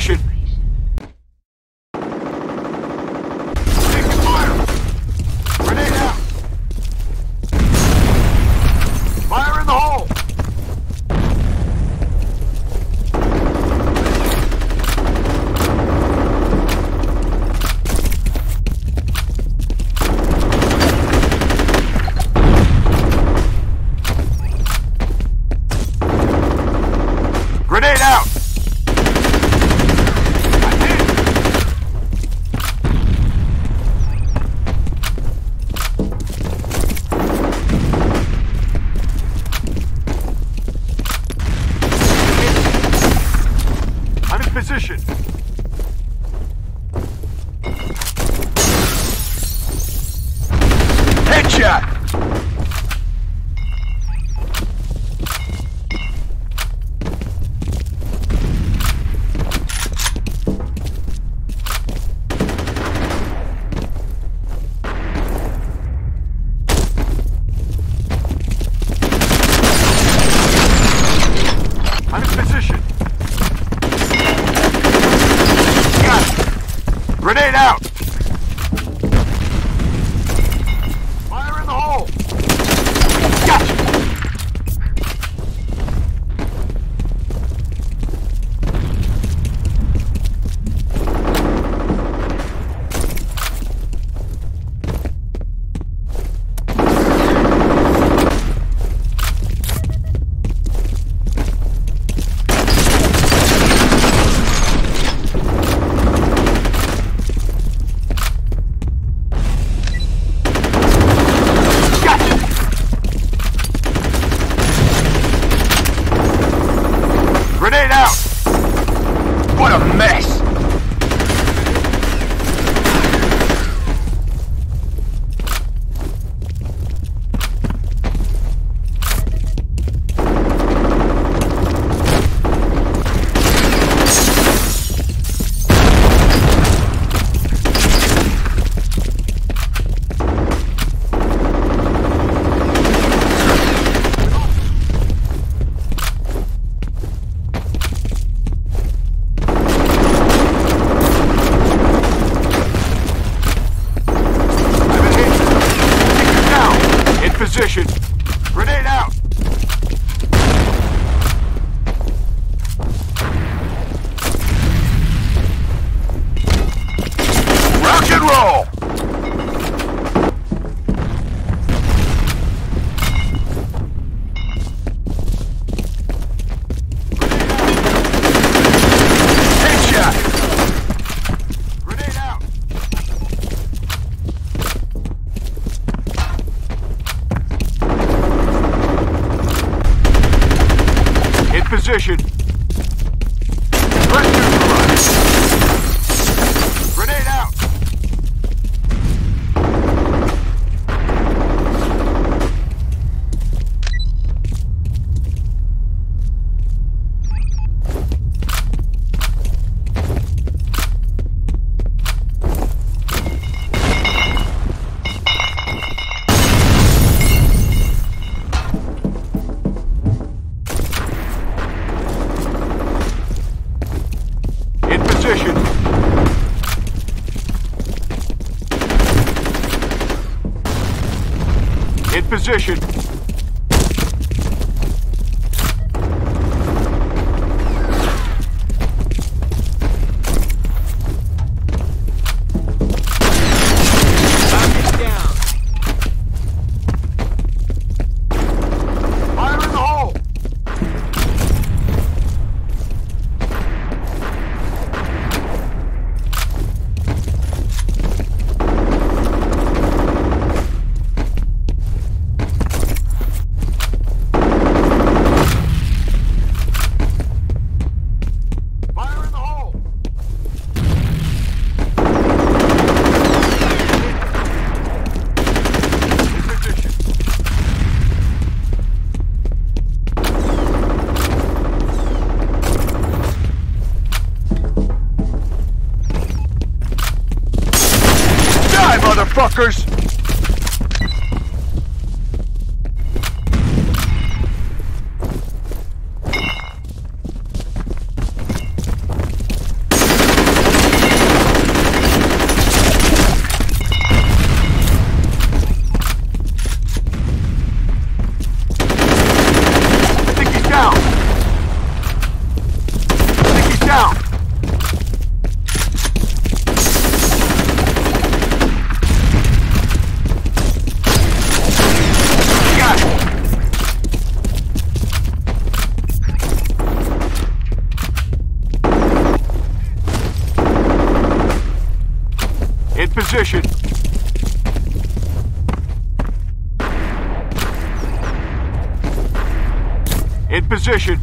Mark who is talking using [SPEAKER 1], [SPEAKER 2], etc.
[SPEAKER 1] position. position. Grenade out! position. Grenade out! Rock and roll! position. Rescue position. In position. fuckers! Position. In position.